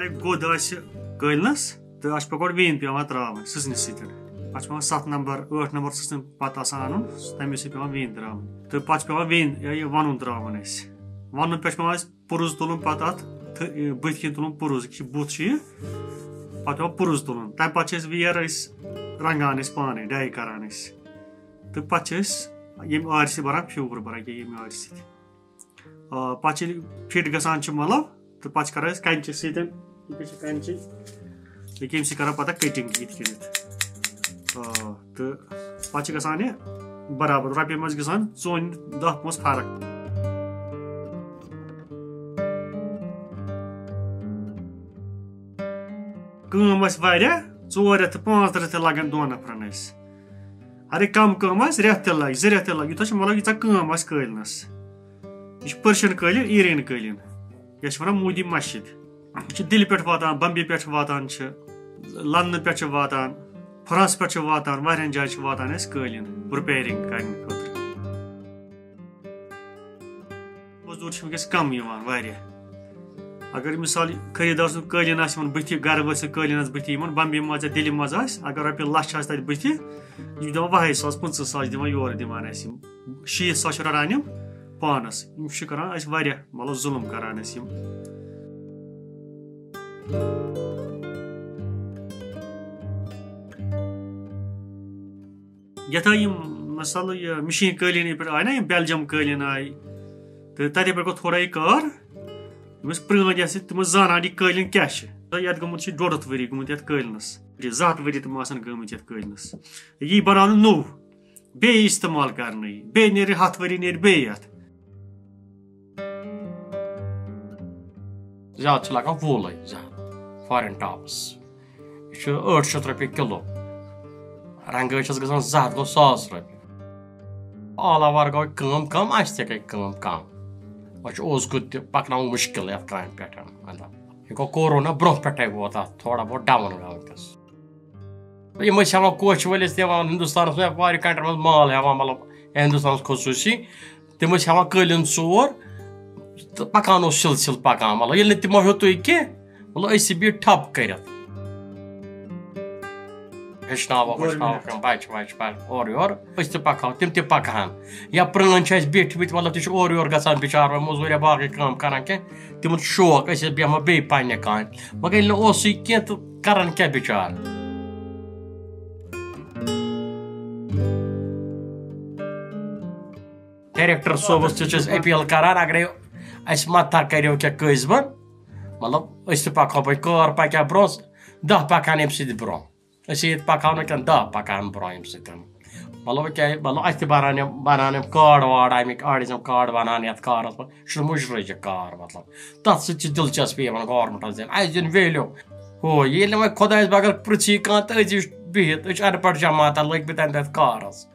are godă aș gălnăs, te aș păcor vin pe o matră, sus ne sitere. چھُ پیٚوان سَتھ number ٲٹھ number سٕژنہِ پَتہٕ آسان اَنُن تَمے سۭتۍ پیٚوان ویٖن ترٛاوٕنۍ تہٕ پَتہٕ چھُ پیٚوان ویٖن یہِ وَنُن ترٛاوُن اَسہِ وَنُن پٮ۪ٹھ چھُ پیٚوان اَسہِ پُرُز تُلُن پَتہٕ اَتھ بٕتھِ کِنۍ تُلُن پُرُز یہِ بُتھ چھُ یہِ ویر أسۍ رنٛگان أسۍ پانَے ڈاے کَران أسۍ تہٕ پَتہٕ چھِ أسۍ ییٚمہِ آرِ سۭتۍ بَران پھیوٗر بَران ییٚکیٛاہ ییٚمہِ آرِ آ مطلب تہٕ پَتہٕ چھِ کَران أسۍ کَنچہِ سۭتۍ یہِ تہٕ پَتہٕ چھِ گژھان یہِ برابر، رۄپیہِ منٛز گژھان ژوٚن دَہ پونٛسہٕ فرق۔ کٲم آسہِ واریاہ، ژور رٮ۪تھ تہٕ پانٛژھ رٮ۪تھ تہِ لَگن دۄن نَفرَن اَسہِ اَگرے کَم کٲم آسہِ رٮ۪تھ تہِ لَگہِ، زٕ رٮ۪تھ تہِ لَگہِ، یوٗتاہ چھُ مطلب ییٖژاہ کٲم آسہِ قٲلنَس یہِ چھُ پٔرشِیَن قٲلیٖن ایٖرین قٲلیٖن یَتھ چھِ وَنان موٗدی مَسجِد۔ یہِ چھِ دِلہِ پٮ۪ٹھ واتان بمبے پٮ۪ٹھ واتان چھِ لَندنہٕ پٮ۪ٹھ چھِ واتان۔ فرٛانٛس پٮ۪ٹھ چھِ واتان واریاہَن جایَن چھِ واتان اَسہِ قٲلیٖن رِپیرِنٛگ کَرنہٕ خٲطرٕ موٚزوٗر چھِ وٕنکیٚس کَم یِوان واریاہ اگر مِثال خریٖدار سُنٛد قٲلیٖن آسہِ یِمَن بٕتھِ گرٕ ؤسِتھ قٲلیٖنَس بٕتھِ یِمَن بمبے منٛز یا دِلہِ منٛز آسہِ اگر رۄپیہِ لَچھ آسہِ تَتہِ بٕتھِ یہِ چھُ دِوان وَہے ساس پٕنٛژٕہ ساس دِوان یورٕ دِوان اَسہِ یِم شیٖتھ ساس چھِ رَٹان یِم پانَس یِم چھِ کَران اَسہِ واریاہ مطلب ظُلُم کَران اَسہِ یِم یَتھ آیہِ یِم مِثال یہِ مِشیٖن قٲلیٖن پٮ۪ٹھ آیہِ نا یِم بیلجَم قٲلیٖن آیہِ تہٕ تَتے پٮ۪ٹھ گوٚو تھوڑا یہِ کار یِم ٲسۍ پرٛٲنۍ یَتھ تِم ٲسۍ زانان یہِ قٲلیٖن کیاہ چھِ یَتھ گوٚمُت چھُ ڈۄڈ ہَتھ ؤری گوٚمُت یَتھ قٲلیٖنَس زٕ ہَتھ ؤری تِم آسان گٔمٕتۍ یَتھ قٲلیٖنَس یی بَناونہٕ نوٚو بیٚیہِ اِستعمال کَرنہٕ یہِ بیٚیہِ نیرِ ہَتھ ؤری نیرِ بیٚیہِ یَتھ زیادٕ چھِ لَگان وولٕے زیادٕ فارِن ٹاپٕس یہِ چھُ ٲٹھ شیٚتھ رۄپیہِ kilo رنٛگٲے چھَس گژھان زٕ ہَتھ گوٚو ساس رۄپیہِ آل اوٚوَر گوٚو کٲم کَم اَسہِ تہِ گٔے کٲم کَم وۄنۍ چھُ اوس گُد تہِ پَکناوُن مُشکِل یَتھ کامہِ پٮ۪ٹھ مطلب یہِ گوٚو کورونا برونٛہہ پٮ۪ٹھَے ووت اَتھ تھوڑا بہت ڈاوُن وٕنکٮ۪س یِم ٲسۍ ہٮ۪وان کوچہِ وٲلِس دِوان ہِندُستانَس منٛز واریاہ کَنٹرٛی منٛز مال ہٮ۪وان مطلب ہِندُستانَس خصوٗصی تِم ٲسۍ ہٮ۪وان قٲلیٖن ژور تہٕ پَکان اوس سِلسِل پَکان مطلب ییٚلہِ نہٕ تِمو ہیوٚتُے کینٛہہ مطلب أسۍ بیٖٹھ ٹھَپ کٔرِتھ Hışnava, hışnava, când bai ceva și bai, ori, ori, îți te pacau, tim te pacahan. Ia prână ce ai bieti, bieti, mă lătici ori, ori, găsa în picioare, mă zure bagă, cam, caranche, te mă șoc, îți bia mă bei paine can. Mă găi, o să-i chent, caranche picioare. Director sovus ce ce appeal carana greu, ai smata careu ce câți bani, mă lăp, îți te pacau bros, da, pacan hepsi de bron. Ashi pakan kan da pakan brojm sitem. Malo ke malo ai baranem baranem kar var ai mik ari jam kar banan yat kar as şu muş rıcı kar matlab. Tat sıçı dilças bir man kar mı tazem. Ay jin velo. Ho yelme kodayız bakar pırçı kan tacı bihit. Üç ar par jamaat Allah bir tane karas.